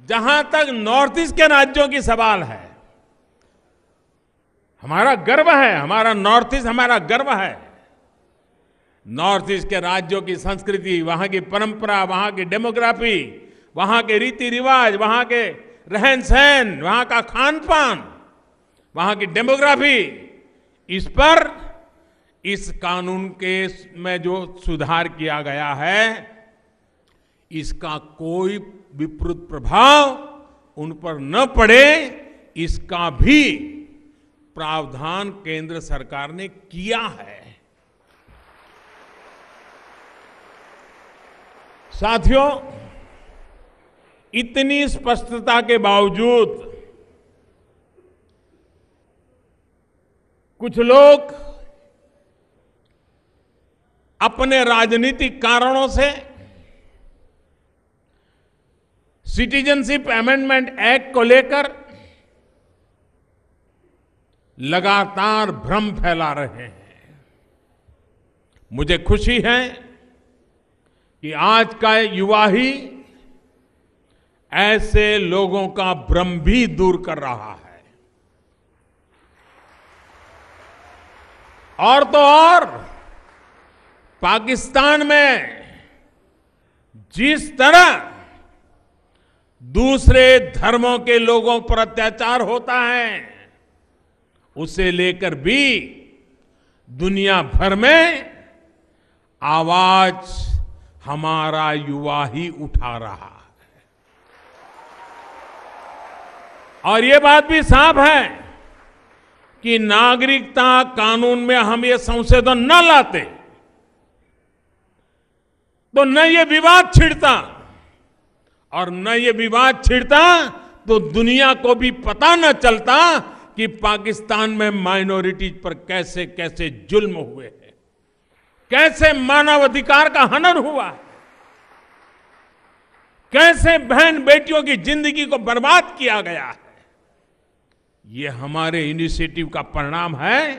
जहाँ तक north east के राज्यों की सवाल है, हमारा गर्व है, हमारा नॉर्थ ईस्ट, हमारा गर्व है। नॉर्थ ईस्ट के राज्यों की संस्कृति, वहाँ की परंपरा, वहाँ की डेमोग्राफी, वहाँ के रीति रिवाज, वहाँ के रहन सहन, वहाँ का खान पान, वहाँ की डेमोग्राफी, इस पर इस कानून के में जो सुधार किया गया है इसका कोई विपरीत प्रभाव उन पर न पड़े, इसका भी प्रावधान केंद्र सरकार ने किया है। साथियों, इतनी स्पष्टता के बावजूद कुछ लोग अपने राजनीतिक कारणों से सिटीजनशिप अमेंडमेंट एक्ट को लेकर लगातार भ्रम फैला रहे हैं। मुझे खुशी है कि आज का युवा ही ऐसे लोगों का भ्रम भी दूर कर रहा है। और तो और, पाकिस्तान में जिस तरह दूसरे धर्मों के लोगों पर अत्याचार होता है। उसे लेकर भी दुनिया भर में आवाज़ हमारा युवा ही उठा रहा है। और ये बात भी साफ़ है कि नागरिकता कानून में हम ये संशोधन न लाते तो न ये विवाद छिड़ता। और न ये विवाद छिड़ता तो दुनिया को भी पता न चलता कि पाकिस्तान में माइनॉरिटीज पर कैसे कैसे जुल्म हुए हैं। कैसे मानव अधिकार का हनन हुआ है। कैसे बहन बेटियों की ज़िंदगी को बर्बाद किया गया है। ये हमारे इनिशिएटिव का परिणाम है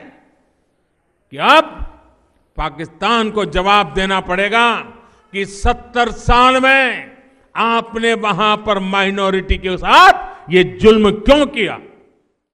कि अब पाकिस्तान को जवाब देना पड़ेगा कि सत्तर साल में आपने वहाँ पर माइनॉरिटी के साथ ये जुल्म क्यों किया?